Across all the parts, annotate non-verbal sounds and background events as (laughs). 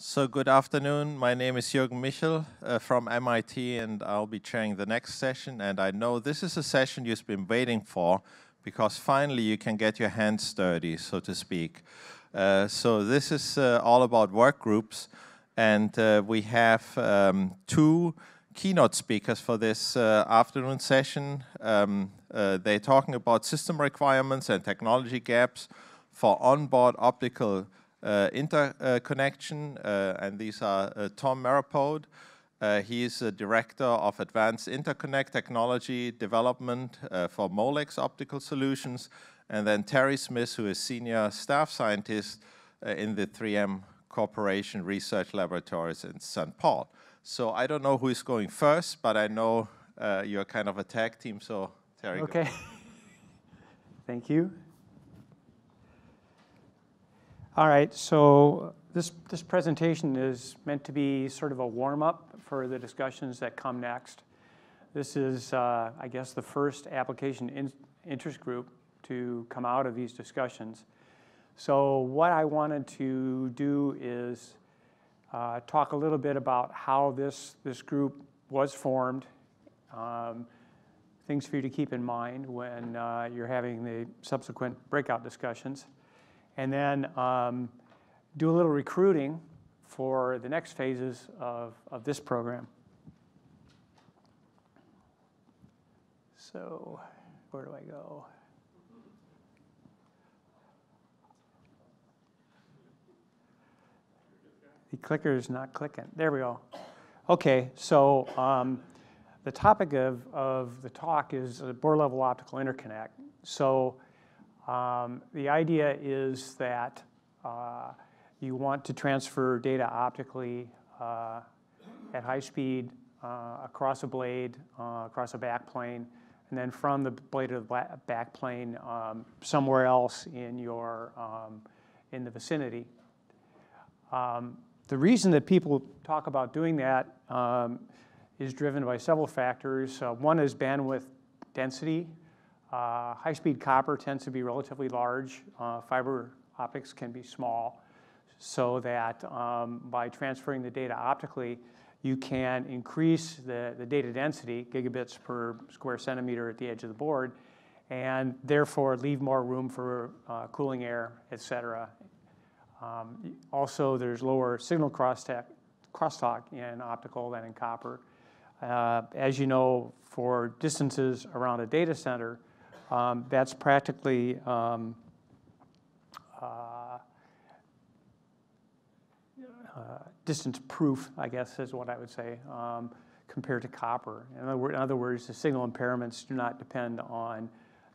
So good afternoon. My name is Jürgen Michel uh, from MIT, and I'll be chairing the next session. And I know this is a session you've been waiting for because finally you can get your hands dirty, so to speak. Uh, so this is uh, all about work groups, and uh, we have um, two keynote speakers for this uh, afternoon session. Um, uh, they're talking about system requirements and technology gaps for onboard optical interconnection, uh, and these are uh, Tom Marrapode. he is the Director of Advanced Interconnect Technology Development for Molex Optical Solutions, and then Terry Smith, who is Senior Staff Scientist in the 3M Corporation Research Laboratories in St. Paul. So I don't know who is going first, but I know uh, you're kind of a tag team, so Terry. Okay. (laughs) Thank you. All right, so this, this presentation is meant to be sort of a warm-up for the discussions that come next. This is, uh, I guess, the first application in interest group to come out of these discussions. So what I wanted to do is uh, talk a little bit about how this, this group was formed, um, things for you to keep in mind when uh, you're having the subsequent breakout discussions and then um, do a little recruiting for the next phases of, of this program. So where do I go? The clicker is not clicking. There we go. Okay, so um, the topic of, of the talk is a board level optical interconnect. So um, the idea is that uh, you want to transfer data optically uh, at high speed uh, across a blade, uh, across a backplane, and then from the blade of the backplane um, somewhere else in your um, in the vicinity. Um, the reason that people talk about doing that um, is driven by several factors. Uh, one is bandwidth density. Uh, high-speed copper tends to be relatively large. Uh, fiber optics can be small, so that um, by transferring the data optically, you can increase the, the data density, gigabits per square centimeter at the edge of the board, and therefore leave more room for uh, cooling air, et cetera. Um, also, there's lower signal crosstalk, crosstalk in optical than in copper. Uh, as you know, for distances around a data center, um, that's practically um, uh, uh, distance proof, I guess is what I would say, um, compared to copper. In other, in other, words, the signal impairments do not depend on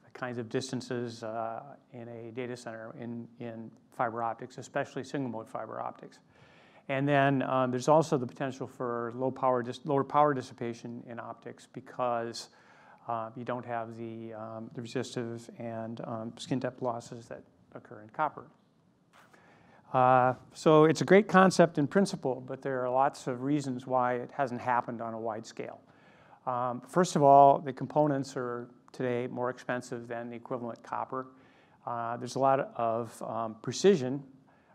the kinds of distances uh, in a data center in, in fiber optics, especially single mode fiber optics. And then um, there's also the potential for low power, lower power dissipation in optics because uh, you don't have the, um, the resistive and um, skin depth losses that occur in copper. Uh, so it's a great concept in principle, but there are lots of reasons why it hasn't happened on a wide scale. Um, first of all, the components are today more expensive than the equivalent copper. Uh, there's a lot of um, precision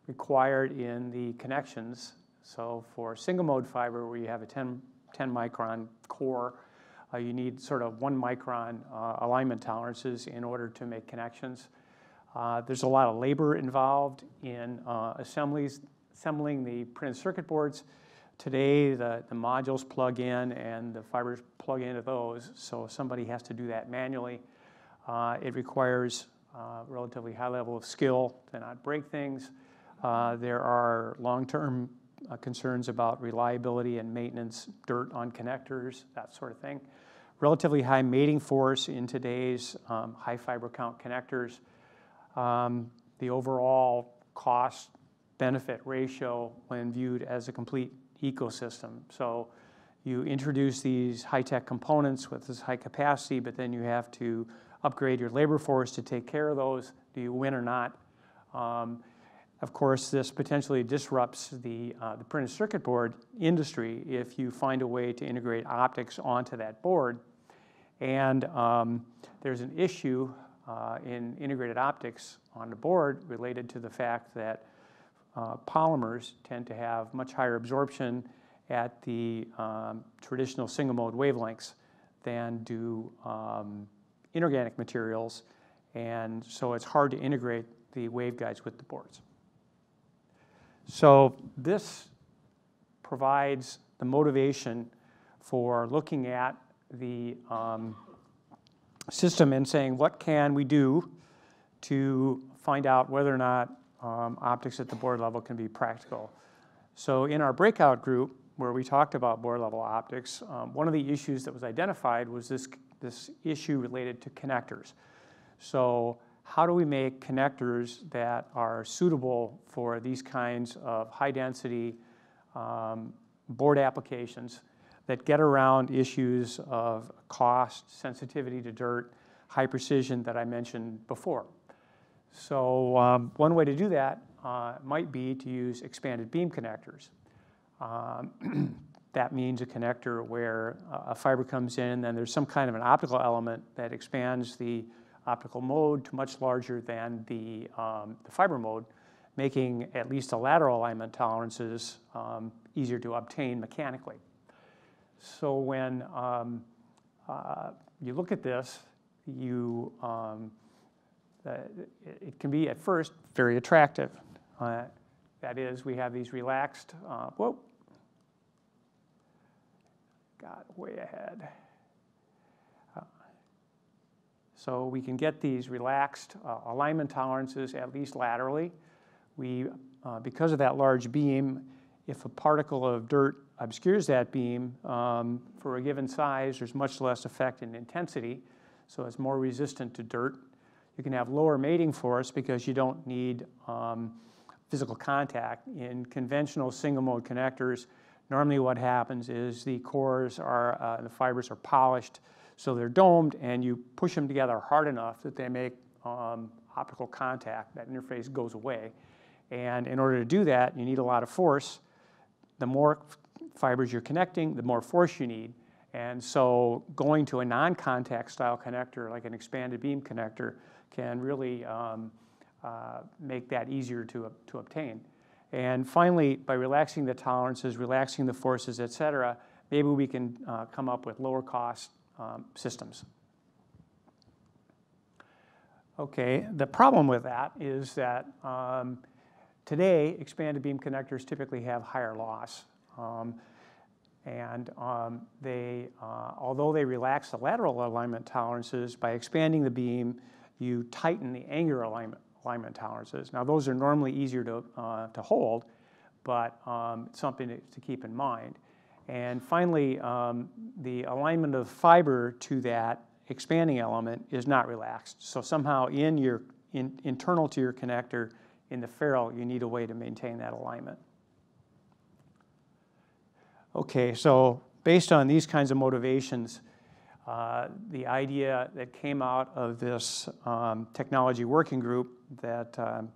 required in the connections. So for single mode fiber, where you have a 10, 10 micron core, you need sort of one micron uh, alignment tolerances in order to make connections. Uh, there's a lot of labor involved in assemblies, assembling the printed circuit boards. Today, the, the modules plug in and the fibers plug into those, so somebody has to do that manually. Uh, it requires uh, relatively high level of skill to not break things. Uh, there are long-term concerns about reliability and maintenance, dirt on connectors, that sort of thing relatively high mating force in today's um, high fiber count connectors. Um, the overall cost benefit ratio when viewed as a complete ecosystem. So you introduce these high-tech components with this high capacity, but then you have to upgrade your labor force to take care of those. Do you win or not? Um, of course, this potentially disrupts the, uh, the printed circuit board industry if you find a way to integrate optics onto that board. And um, there's an issue uh, in integrated optics on the board related to the fact that uh, polymers tend to have much higher absorption at the um, traditional single mode wavelengths than do um, inorganic materials. And so it's hard to integrate the waveguides with the boards. So this provides the motivation for looking at the um, system and saying, what can we do to find out whether or not um, optics at the board level can be practical. So in our breakout group, where we talked about board level optics, um, one of the issues that was identified was this, this issue related to connectors. So how do we make connectors that are suitable for these kinds of high density um, board applications that get around issues of cost, sensitivity to dirt, high precision that I mentioned before. So um, one way to do that uh, might be to use expanded beam connectors. Um, (clears throat) that means a connector where a fiber comes in, and then there's some kind of an optical element that expands the optical mode to much larger than the, um, the fiber mode, making at least the lateral alignment tolerances um, easier to obtain mechanically. So when um, uh, you look at this, you uh, it can be at first very attractive. Uh, that is, we have these relaxed, uh, whoa, got way ahead. So we can get these relaxed uh, alignment tolerances at least laterally. We, uh, because of that large beam, if a particle of dirt obscures that beam um, for a given size, there's much less effect in intensity, so it's more resistant to dirt. You can have lower mating force because you don't need um, physical contact. In conventional single mode connectors, normally what happens is the cores are, uh, the fibers are polished, so they're domed, and you push them together hard enough that they make um, optical contact. That interface goes away. And in order to do that, you need a lot of force. The more fibers you're connecting, the more force you need. And so going to a non-contact style connector, like an expanded beam connector, can really um, uh, make that easier to, to obtain. And finally, by relaxing the tolerances, relaxing the forces, et cetera, maybe we can uh, come up with lower cost um, systems. Okay, the problem with that is that um, today expanded beam connectors typically have higher loss. Um, and um, they, uh, although they relax the lateral alignment tolerances, by expanding the beam, you tighten the angular alignment, alignment tolerances. Now, those are normally easier to, uh, to hold, but um, something to, to, keep in mind. And finally, um, the alignment of fiber to that expanding element is not relaxed. So somehow in your, in, internal to your connector, in the ferrule, you need a way to maintain that alignment. Okay, so based on these kinds of motivations, uh, the idea that came out of this um, technology working group that um,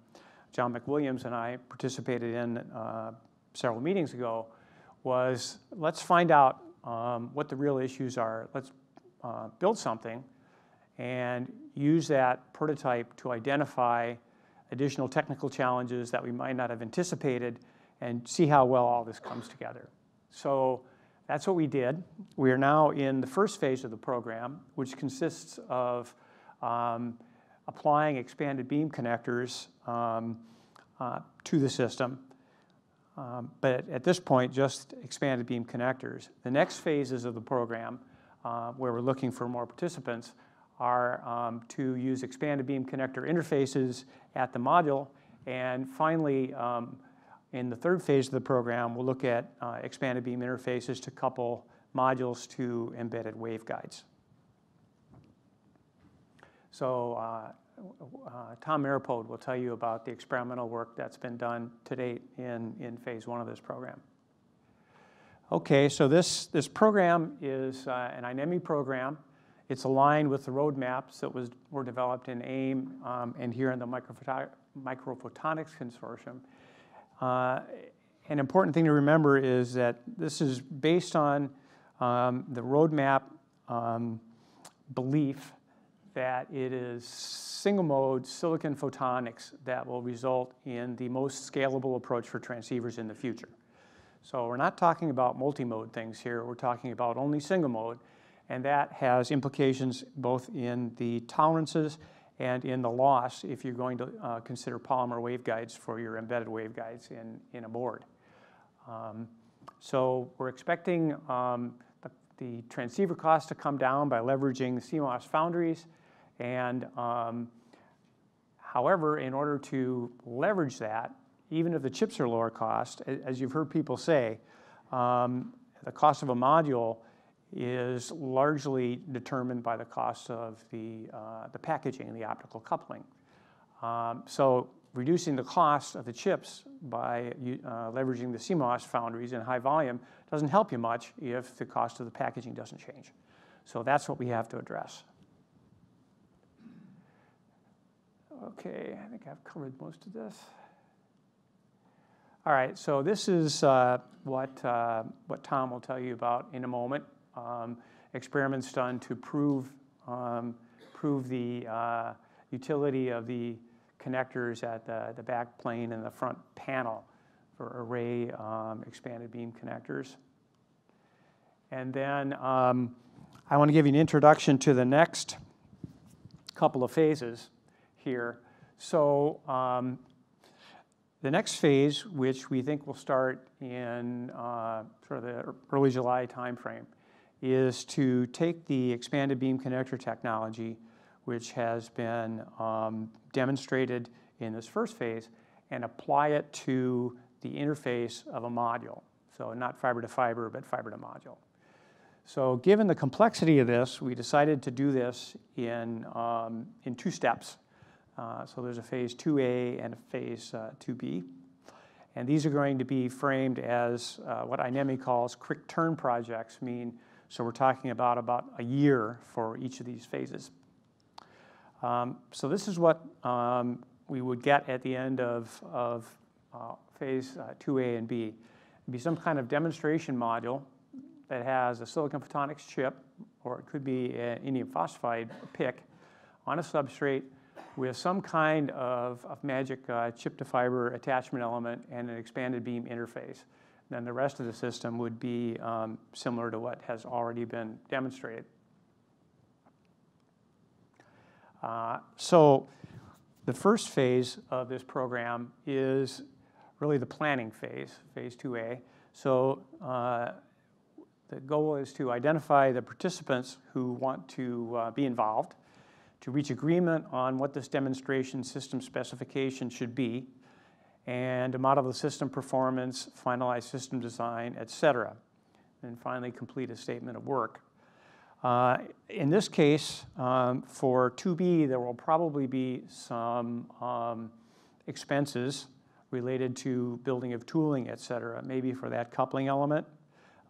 John McWilliams and I participated in uh, several meetings ago was let's find out um, what the real issues are. Let's uh, build something and use that prototype to identify additional technical challenges that we might not have anticipated and see how well all this comes together. So that's what we did. We are now in the first phase of the program, which consists of um, applying expanded beam connectors um, uh, to the system. Um, but at this point, just expanded beam connectors. The next phases of the program, uh, where we're looking for more participants, are um, to use expanded beam connector interfaces at the module, and finally, um, in the third phase of the program, we'll look at uh, expanded beam interfaces to couple modules to embedded waveguides. So uh, uh, Tom Marrapode will tell you about the experimental work that's been done to date in, in phase one of this program. Okay, so this, this program is uh, an INEMI program. It's aligned with the roadmaps that was, were developed in AIM um, and here in the Microphotonics Consortium. Uh, an important thing to remember is that this is based on um, the roadmap um, belief that it is single-mode silicon photonics that will result in the most scalable approach for transceivers in the future. So we're not talking about multi-mode things here. We're talking about only single mode. And that has implications both in the tolerances and in the loss if you're going to uh, consider polymer waveguides for your embedded waveguides in, in a board. Um, so we're expecting um, the, the, transceiver cost to come down by leveraging CMOS foundries. And um, however, in order to leverage that, even if the chips are lower cost, as you've heard people say, um, the cost of a module is largely determined by the cost of the, uh, the packaging and the optical coupling. Um, so reducing the cost of the chips by uh, leveraging the CMOS foundries in high volume doesn't help you much if the cost of the packaging doesn't change. So that's what we have to address. Okay, I think I've covered most of this. All right, so this is uh, what, uh, what Tom will tell you about in a moment um, experiments done to prove, um, prove the uh, utility of the connectors at the, the back plane and the front panel for array um, expanded beam connectors. And then um, I want to give you an introduction to the next couple of phases here. So um, the next phase, which we think will start in uh, sort of the early July timeframe, is to take the expanded beam connector technology, which has been um, demonstrated in this first phase, and apply it to the interface of a module. So not fiber to fiber, but fiber to module. So given the complexity of this, we decided to do this in, um, in two steps. Uh, so there's a phase 2A and a phase uh, 2B. And these are going to be framed as uh, what INEMI calls quick turn projects, mean so we're talking about about a year for each of these phases. Um, so this is what um, we would get at the end of, of uh, phase uh, 2A and B. It'd be some kind of demonstration module that has a silicon photonics chip, or it could be an indium phosphide PIC, on a substrate with some kind of, of magic uh, chip to fiber attachment element and an expanded beam interface then the rest of the system would be um, similar to what has already been demonstrated. Uh, so the first phase of this program is really the planning phase, phase 2A. So uh, the goal is to identify the participants who want to uh, be involved, to reach agreement on what this demonstration system specification should be, and to model the system performance, finalize system design, et cetera. And finally, complete a statement of work. Uh, in this case, um, for 2B, there will probably be some um, expenses related to building of tooling, et cetera, maybe for that coupling element,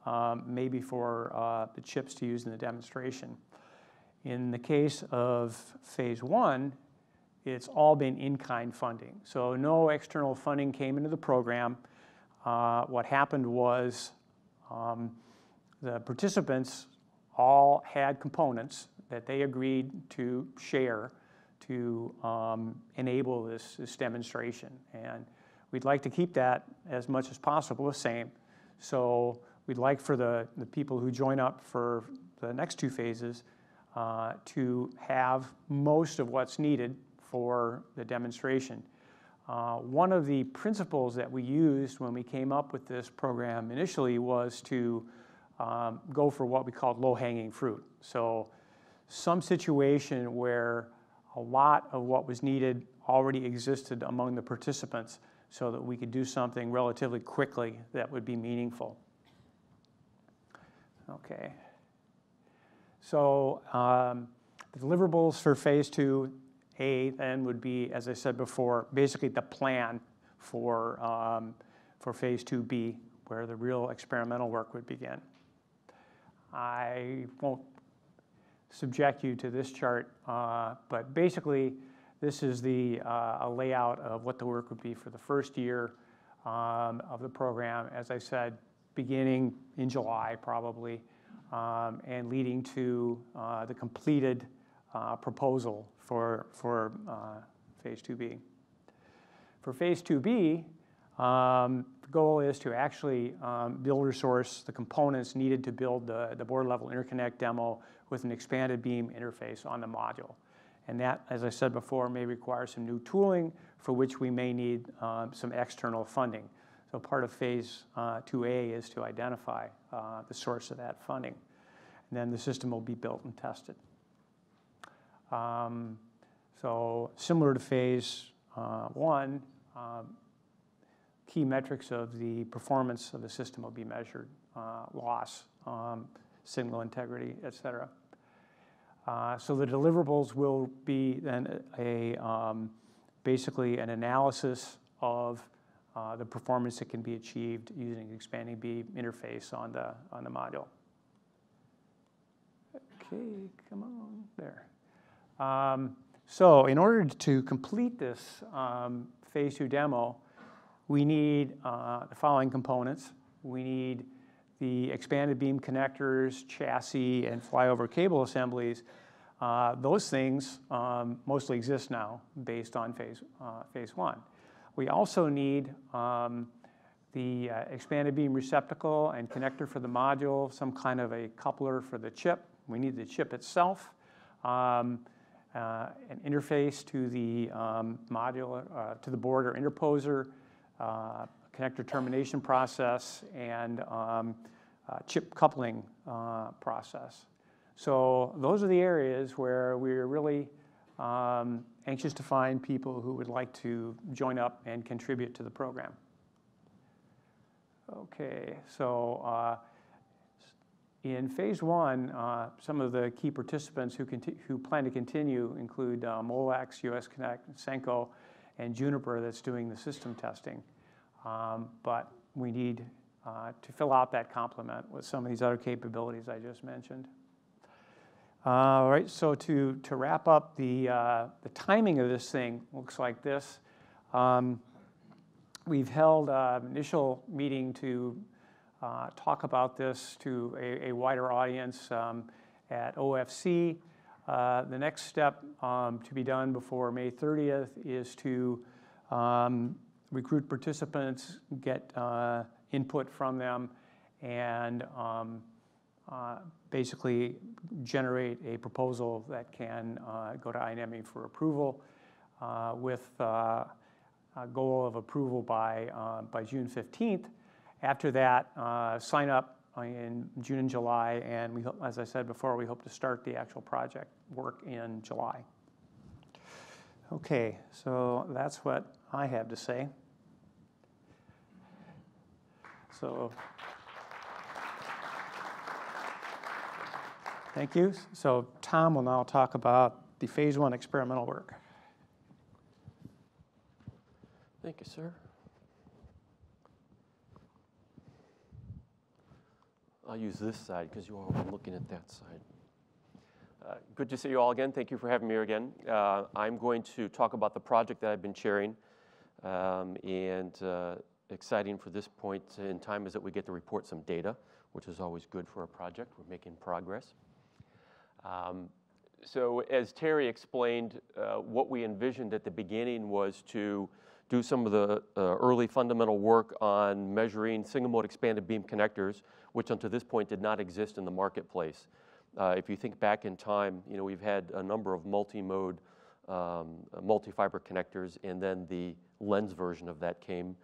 um, maybe for uh, the chips to use in the demonstration. In the case of phase one, it's all been in-kind funding. So no external funding came into the program. Uh, what happened was um, the participants all had components that they agreed to share to um, enable this, this demonstration. And we'd like to keep that as much as possible the same. So we'd like for the, the people who join up for the next two phases uh, to have most of what's needed for the demonstration. Uh, one of the principles that we used when we came up with this program initially was to um, go for what we called low-hanging fruit. So some situation where a lot of what was needed already existed among the participants so that we could do something relatively quickly that would be meaningful. Okay. So um, the deliverables for phase two a then would be, as I said before, basically the plan for, um, for phase 2B, where the real experimental work would begin. I won't subject you to this chart, uh, but basically this is the uh, a layout of what the work would be for the first year um, of the program, as I said, beginning in July probably, Um, and leading to uh, the completed uh, proposal for for uh, phase 2B. For phase 2B, um, the goal is to actually um, build or source the components needed to build the board-level interconnect demo with an expanded beam interface on the module. And that, as I said before, may require some new tooling for which we may need some external funding. So part of phase uh, Two A is to identify uh, the source of that funding. And then the system will be built and tested. Um, so similar to phase uh, I, um, key metrics of the performance of the system will be measured: loss, um, signal integrity, et cetera. So the deliverables will be then a, basically an analysis of Uh, the performance that can be achieved using expanding beam interface on the on the module. Okay, come on there. Um, so in order to complete this um, phase two demo, we need uh, the following components. We need the expanded beam connectors, chassis, and flyover cable assemblies. Uh, those things um, mostly exist now based on phase I. We also need um, the uh, expanded beam receptacle and connector for the module, some kind of a coupler for the chip. We need the chip itself, um, uh, an interface to the um, module, uh, to the board or interposer, connector termination process, and chip coupling process. So those are the areas where we're really Um, anxious to find people who would like to join up and contribute to the program. Okay, so uh, in phase I, uh, some of the key participants who plan to continue include uh, Molex, US Conec, Senko, and Juniper that's doing the system testing. Um, but we need to fill out that complement with some of these other capabilities I just mentioned. All right, so to to wrap up, the uh, the timing of this thing looks like this. Um, we've held uh, an initial meeting to uh, talk about this to a wider audience um, at OFC. The next step um, to be done before May 30th is to recruit participants, get input from them, and basically generate a proposal that can uh, go to INEMI for approval uh, with uh, a goal of approval by by June 15th. After that, sign up in June and July. And we, as I said before, we hope to start the actual project work in July. Okay, so that's what I have to say. So thank you. So Tom will now talk about the phase one experimental work. Thank you, sir. I'll use this side because you all are looking at that side. Uh, good to see you all again. Thank you for having me here again. Uh, I'm going to talk about the project that I've been chairing. Um, and uh, exciting for this point in time is that we get to report some data, which is always good for a project. We're making progress. Um, so as Terry explained, uh, what we envisioned at the beginning was to do some of the uh, early fundamental work on measuring single-mode expanded beam connectors, which until this point did not exist in the marketplace. Uh, if you think back in time, you know, we've had a number of multi-mode, um, multi-fiber connectors, and then the lens version of that came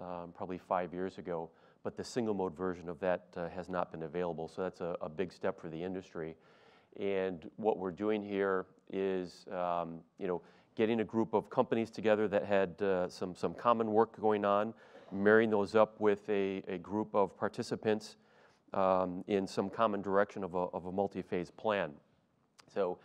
um, probably five years ago. But the single-mode version of that has not been available. So that's a big step for the industry. And what we're doing here is um, you know, getting a group of companies together that had uh, some some common work going on, marrying those up with a a group of participants um, in some common direction of a multi-phase plan. So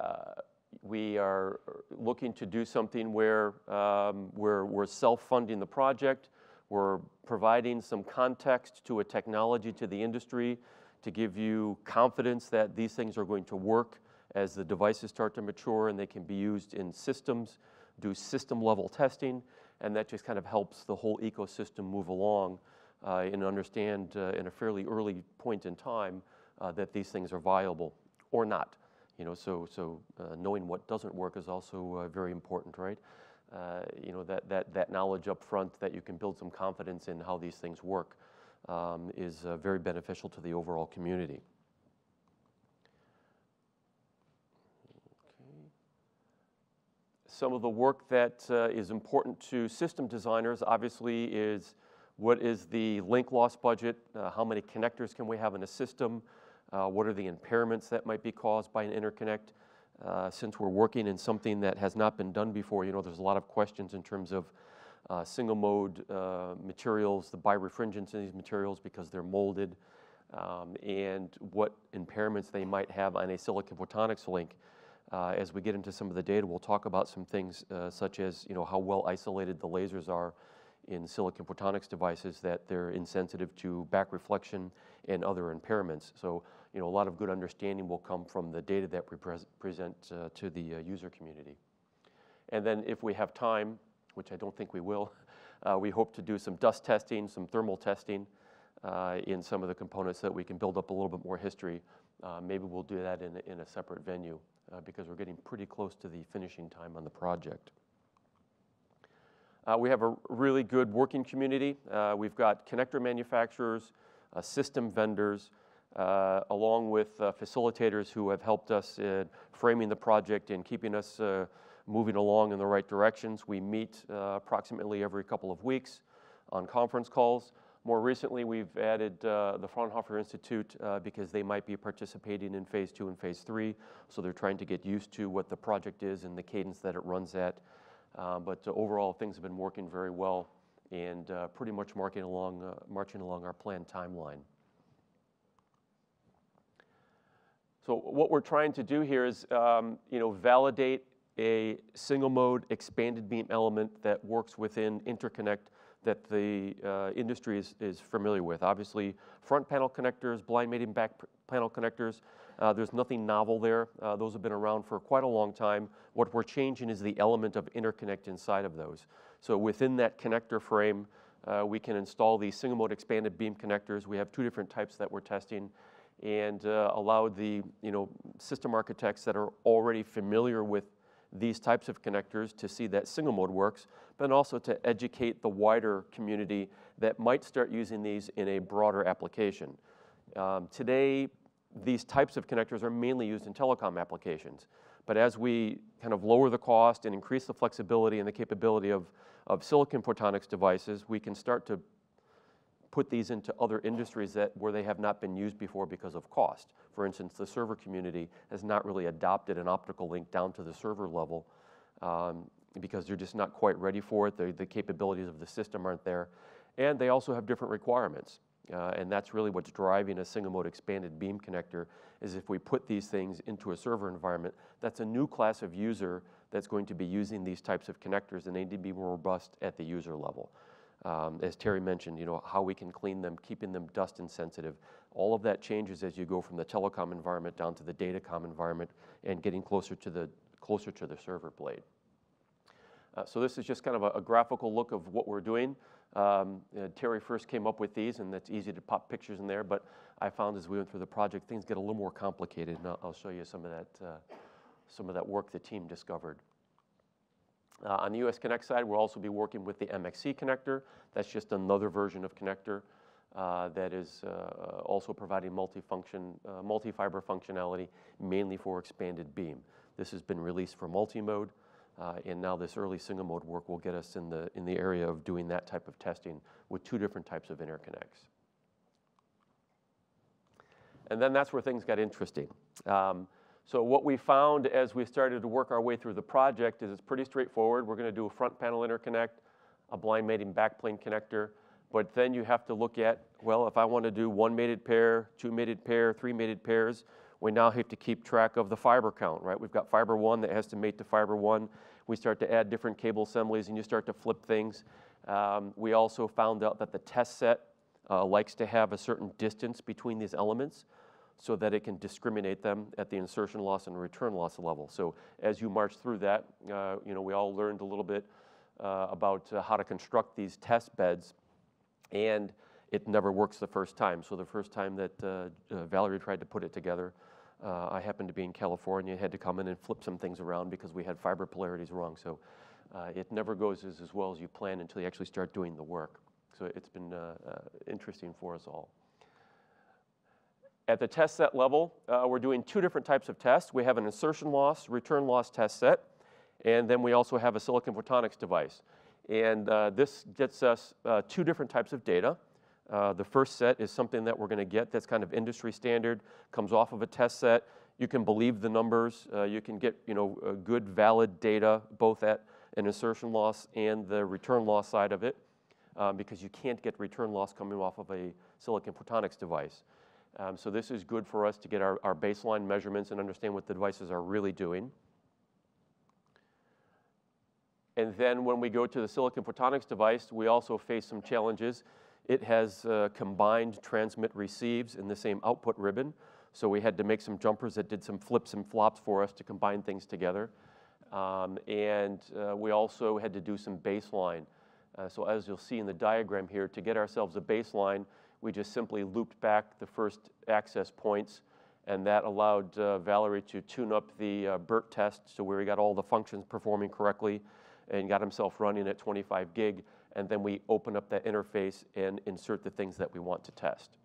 uh, we are looking to do something where um, we're self-funding the project. We're providing some context to a technology to the industry to give you confidence that these things are going to work as the devices start to mature and they can be used in systems, do system-level testing. And that just kind of helps the whole ecosystem move along and understand in a fairly early point in time that these things are viable or not. You know, so, so uh, knowing what doesn't work is also uh, very important, right? Uh, you know, that, that, that knowledge up front that you can build some confidence in how these things work um, is uh, very beneficial to the overall community. Okay. Some of the work that uh, is important to system designers obviously is what is the link loss budget? Uh, how many connectors can we have in a system? Uh, what are the impairments that might be caused by an interconnect? Uh, since we're working in something that has not been done before, you know, there's a lot of questions in terms of uh, single mode uh, materials, the birefringence in these materials because they're molded, um, and what impairments they might have on a silicon photonics link. Uh, as we get into some of the data, we'll talk about some things uh, such as, you know, how well isolated the lasers are in silicon photonics devices that they're insensitive to back reflection and other impairments. So, you know, a lot of good understanding will come from the data that we pre present uh, to the uh, user community. And then if we have time, which I don't think we will, (laughs) uh, we hope to do some dust testing, some thermal testing uh, in some of the components so that we can build up a little bit more history. Uh, maybe we'll do that in, in a separate venue uh, because we're getting pretty close to the finishing time on the project. Uh, we have a really good working community. Uh, we've got connector manufacturers, system vendors, uh, along with uh, facilitators who have helped us in framing the project and keeping us uh, moving along in the right directions. We meet approximately every couple of weeks on conference calls. More recently, we've added the Fraunhofer Institute because they might be participating in phase two and phase three. So they're trying to get used to what the project is and the cadence that it runs at. Uh, but uh, overall, things have been working very well and uh, pretty much marching along, marching along our planned timeline. So what we're trying to do here is, um, you know, validate a single mode expanded beam element that works within interconnect that the uh, industry is, is familiar with. Obviously, front panel connectors, blind mating back panel connectors, uh, there's nothing novel there. Uh, those have been around for quite a long time. What we're changing is the element of interconnect inside of those. So within that connector frame, uh, we can install these single mode expanded beam connectors. We have two different types that we're testing and uh, allow the you know, system architects that are already familiar with these types of connectors to see that single mode works, but also to educate the wider community that might start using these in a broader application. Um, today, these types of connectors are mainly used in telecom applications. But as we kind of lower the cost and increase the flexibility and the capability of, of silicon photonics devices, we can start to put these into other industries that where they have not been used before because of cost. For instance, the server community has not really adopted an optical link down to the server level um, because they're just not quite ready for it. The, the capabilities of the system aren't there. And they also have different requirements. Uh, and that's really what's driving a single mode expanded beam connector is if we put these things into a server environment, that's a new class of user that's going to be using these types of connectors and they need to be more robust at the user level. Um, as Terry mentioned, you know, how we can clean them, keeping them dust insensitive. All of that changes as you go from the telecom environment down to the datacom environment and getting closer to the, closer to the server blade. Uh, so this is just kind of a, a, graphical look of what we're doing. Um, uh, Terry first came up with these, and it's easy to pop pictures in there, but I found as we went through the project, things get a little more complicated, and I'll, I'll show you some of that, uh, some of that work the team discovered. Uh, on the US Conec side, we'll also be working with the MXC connector. That's just another version of connector uh, that is uh, also providing multi-function, uh, multi-fiber functionality, mainly for expanded beam. This has been released for multi-mode. Uh, and now this early single mode work will get us in the, in the area of doing that type of testing with two different types of interconnects. And then that's where things got interesting. Um, so what we found as we started to work our way through the project is it's pretty straightforward. We're going to do a front panel interconnect, a blind mating backplane connector, but then you have to look at, well, if I want to do one mated pair, two mated pair, three mated pairs, we now have to keep track of the fiber count, right? We've got fiber one that has to mate to fiber one. We start to add different cable assemblies and you start to flip things. Um, we also found out that the test set uh, likes to have a certain distance between these elements so that it can discriminate them at the insertion loss and return loss level. So as you march through that, uh, you know, we all learned a little bit uh, about uh, how to construct these test beds and it never works the first time. So the first time that uh, uh, Valerie tried to put it together, Uh, I happened to be in California, had to come in and flip some things around because we had fiber polarities wrong. So it never goes as, as well as you plan until you actually start doing the work. So it's been interesting for us all. At the test set level, uh, we're doing two different types of tests. We have an insertion loss, return loss test set, and then we also have a silicon photonics device. And uh, this gets us uh, two different types of data. Uh, the first set is something that we're going to get that's kind of industry standard, comes off of a test set. You can believe the numbers. Uh, you can get you know good, valid data both at an insertion loss and the return loss side of it, um, because you can't get return loss coming off of a silicon photonics device. Um, so this is good for us to get our, our baseline measurements and understand what the devices are really doing. And then when we go to the silicon photonics device, we also face some challenges. It has uh, combined transmit receives in the same output ribbon. So we had to make some jumpers that did some flips and flops for us to combine things together. Um, and uh, we also had to do some baseline. Uh, so as you'll see in the diagram here, to get ourselves a baseline, we just simply looped back the first access points, and that allowed uh, Valerie to tune up the uh, BERT test to where he got all the functions performing correctly and got himself running at 25 gig, and then we open up that interface and insert the things that we want to test.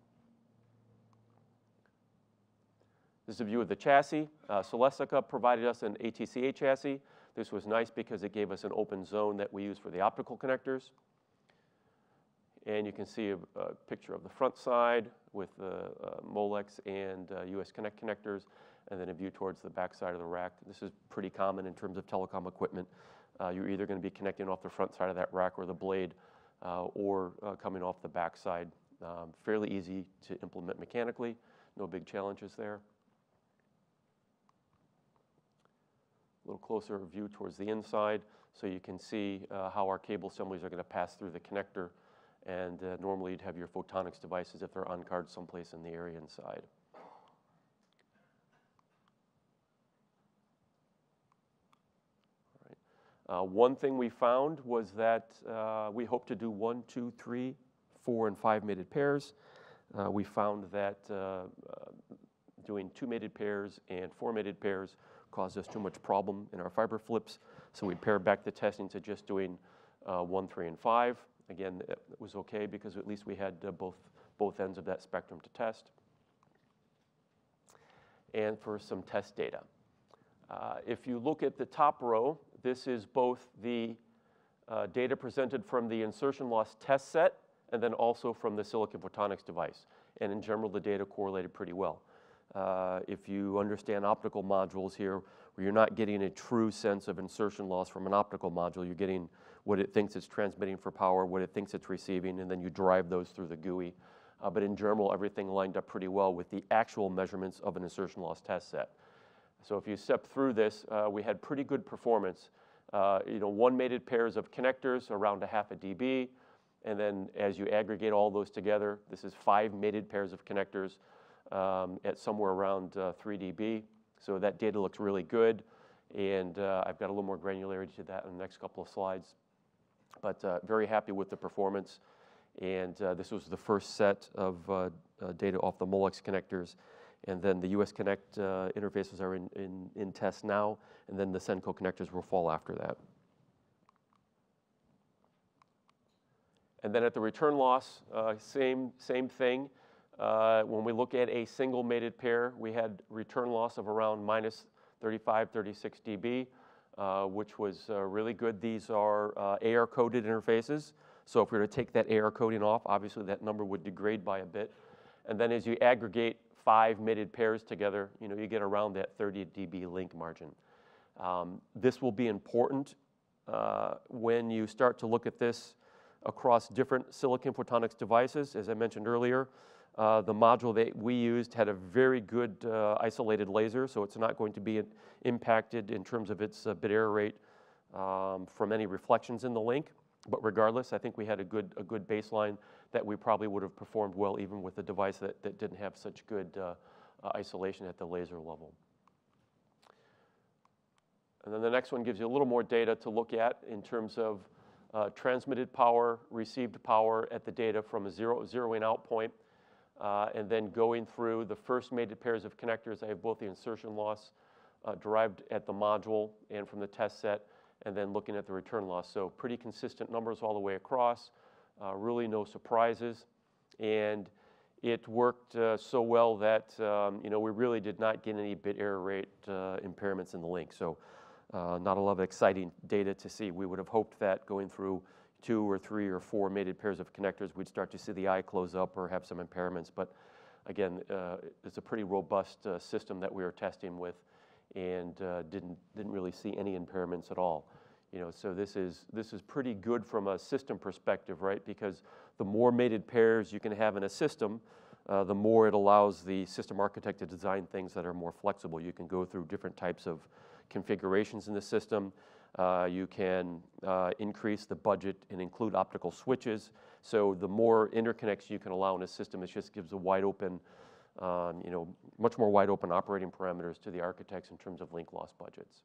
This is a view of the chassis. Uh, Celestica provided us an ATCA chassis. This was nice because it gave us an open zone that we use for the optical connectors. And you can see a, a picture of the front side with the uh, Molex and uh, US Conec connectors, and then a view towards the back side of the rack. This is pretty common in terms of telecom equipment. Uh, you're either going to be connecting off the front side of that rack or the blade, uh, or uh, coming off the back side. Um, fairly easy to implement mechanically, no big challenges there. A little closer view towards the inside, so you can see uh, how our cable assemblies are going to pass through the connector and uh, normally you'd have your photonics devices if they're on card someplace in the area inside. Uh, one thing we found was that uh, we hope to do one, two, three, four, and five mated pairs. Uh, we found that uh, uh, doing two mated pairs and four mated pairs caused us too much problem in our fiber flips, so we pared back the testing to just doing one, three, and five. Again, it was okay because at least we had uh, both, both ends of that spectrum to test. And for some test data. Uh, if you look at the top row, this is both the uh, data presented from the insertion loss test set and then also from the silicon photonics device. And in general, the data correlated pretty well. Uh, if you understand optical modules here, where you're not getting a true sense of insertion loss from an optical module, you're getting what it thinks it's transmitting for power, what it thinks it's receiving, and then you drive those through the GUI. Uh, but in general, everything lined up pretty well with the actual measurements of an insertion loss test set. So if you step through this, uh, we had pretty good performance. Uh, you know, one mated pairs of connectors around a half a dB, and then as you aggregate all those together, this is five mated pairs of connectors um, at somewhere around uh, 3 dB. So that data looks really good, and uh, I've got a little more granularity to that in the next couple of slides. But uh, very happy with the performance. And uh, this was the first set of uh, uh, data off the Molex connectors. And then the US Conec uh, interfaces are in, in, in test now, and then the Senko connectors will fall after that. And then at the return loss, uh, same, same thing. When we look at a single mated pair, we had return loss of around minus 35, 36 dB. Uh, which was uh, really good. These are uh, AR coated interfaces. So if we were to take that AR coating off, obviously that number would degrade by a bit. And then as you aggregate five mated pairs together, you know, you get around that 30 dB link margin. Um, this will be important uh, when you start to look at this across different silicon photonics devices. As I mentioned earlier, uh, the module that we used had a very good uh, isolated laser, so it's not going to be impacted in terms of its uh, bit error rate um, from any reflections in the link. But regardless, I think we had a good, a good baseline that we probably would have performed well even with a device that, that didn't have such good uh, uh, isolation at the laser level. And then the next one gives you a little more data to look at in terms of uh, transmitted power, received power at the data from a zero, zeroing out point. Uh, and then going through the first mated pairs of connectors. I have both the insertion loss uh, derived at the module and from the test set, and then looking at the return loss. So pretty consistent numbers all the way across, uh, really no surprises. And it worked uh, so well that um, you know we really did not get any bit error rate uh, impairments in the link. So uh, not a lot of exciting data to see. We would have hoped that going through two or three or four mated pairs of connectors, we'd start to see the eye close up or have some impairments. But again, uh, it's a pretty robust uh, system that we were testing with, and uh, didn't didn't really see any impairments at all. You know, so this is this is pretty good from a system perspective, right? Because the more mated pairs you can have in a system, uh, the more it allows the system architect to design things that are more flexible. You can go through different types of configurations in the system. Uh, you can uh, increase the budget and include optical switches. So the more interconnects you can allow in a system, it just gives a wide open, um, you know, much more wide open operating parameters to the architects in terms of link loss budgets.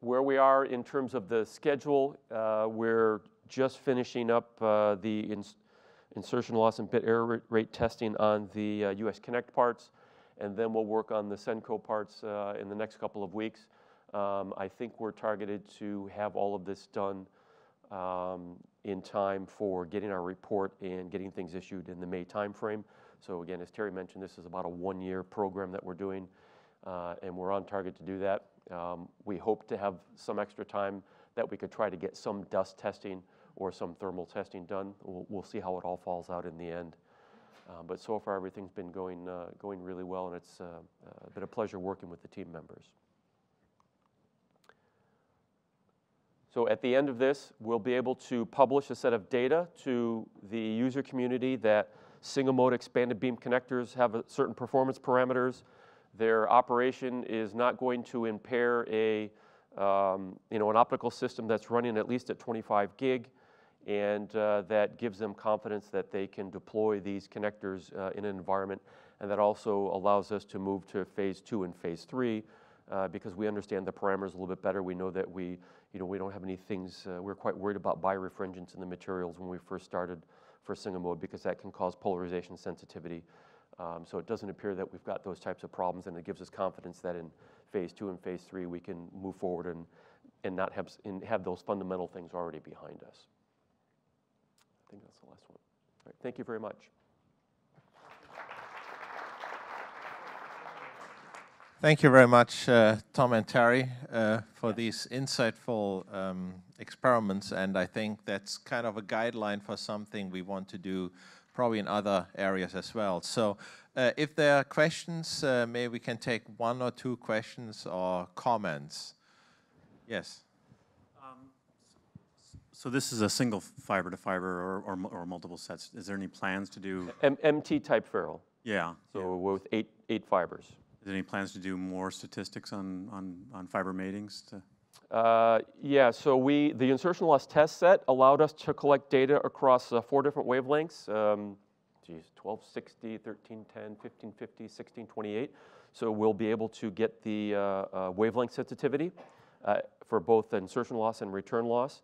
Where we are in terms of the schedule, uh, we're just finishing up uh, the ins insertion loss and bit error rate testing on the US uh, Conec parts and then we'll work on the Senko parts uh, in the next couple of weeks. Um, I think we're targeted to have all of this done um, in time for getting our report and getting things issued in the May timeframe. So again, as Terry mentioned, this is about a one-year program that we're doing, uh, and we're on target to do that. Um, we hope to have some extra time that we could try to get some dust testing or some thermal testing done. We'll, we'll see how it all falls out in the end. Um, but so far, everything's been going, uh, going really well, and it's uh, uh, been a pleasure working with the team members. So at the end of this, we'll be able to publish a set of data to the user community that single mode expanded beam connectors have a certain performance parameters. Their operation is not going to impair a, um, you know, an optical system that's running at least at 25 gig and uh, that gives them confidence that they can deploy these connectors uh, in an environment, and that also allows us to move to phase two and phase three uh, because we understand the parameters a little bit better. We know that we, you know, we don't have any things, uh, we're quite worried about birefringence in the materials when we first started for single mode because that can cause polarization sensitivity. Um, so it doesn't appear that we've got those types of problems, and it gives us confidence that in phase two and phase three we can move forward and, and not have, and have those fundamental things already behind us. I think that's the last one. All right, thank you very much. Thank you very much, uh, Tom and Terry, uh, for these insightful um, experiments. And I think that's kind of a guideline for something we want to do probably in other areas as well. So uh, if there are questions, uh, maybe we can take one or two questions or comments. Yes. So this is a single fiber to fiber or, or, or multiple sets. Is there any plans to do? M MT type ferrule. Yeah. So yeah. with eight eight fibers. Is there any plans to do more statistics on on, on fiber matings? To uh, yeah, so we the insertion loss test set allowed us to collect data across uh, four different wavelengths. Um, geez, 1260, 1310, 1550, 1628. So we'll be able to get the uh, uh wavelength sensitivity uh, for both insertion loss and return loss.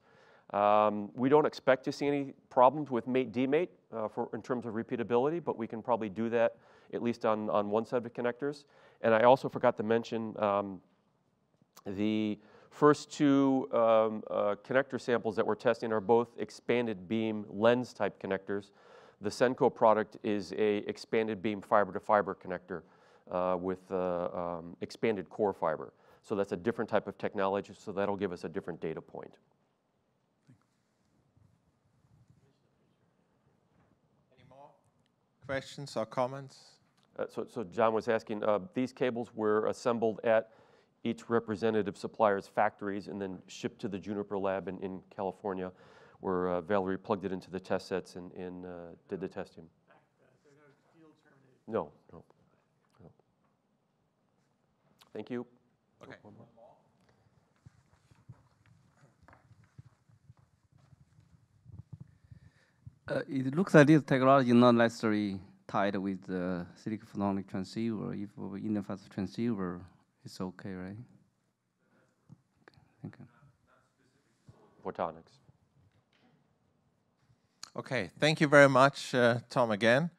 Um, we don't expect to see any problems with mate demate uh, for, in terms of repeatability, but we can probably do that at least on, on one set of connectors. And I also forgot to mention um, the first two um, uh, connector samples that we're testing are both expanded beam lens type connectors. The Senko product is a expanded beam fiber to fiber connector uh, with uh, um, expanded core fiber. So that's a different type of technology, so that'll give us a different data point. Questions or comments? Uh, so, so John was asking, uh, these cables were assembled at each representative supplier's factories and then shipped to the Juniper lab in, in California, where uh, Valerie plugged it into the test sets and, and uh, did the testing. No, no, no. Thank you. Okay. Uh, it looks like this technology is not necessarily tied with the silicon photonic transceiver. If we interface transceiver, it's okay, right? Okay, you. Photonics. Okay, thank you very much, uh, Tom, again.